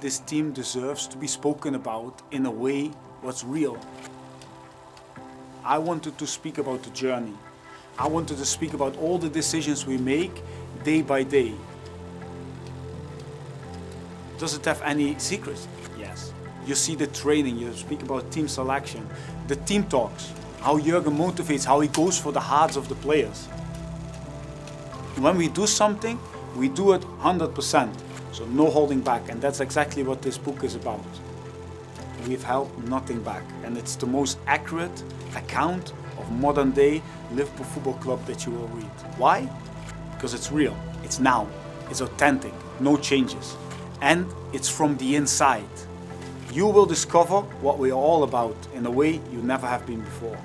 this team deserves to be spoken about in a way what's real. I wanted to speak about the journey. I wanted to speak about all the decisions we make day by day. Does it have any secrets? Yes. You see the training, you speak about team selection, the team talks, how Jurgen motivates, how he goes for the hearts of the players. When we do something, we do it 100%. So no holding back, and that's exactly what this book is about. We've held nothing back, and it's the most accurate account of modern day Liverpool Football Club that you will read. Why? Because it's real, it's now, it's authentic, no changes, and it's from the inside. You will discover what we're all about in a way you never have been before.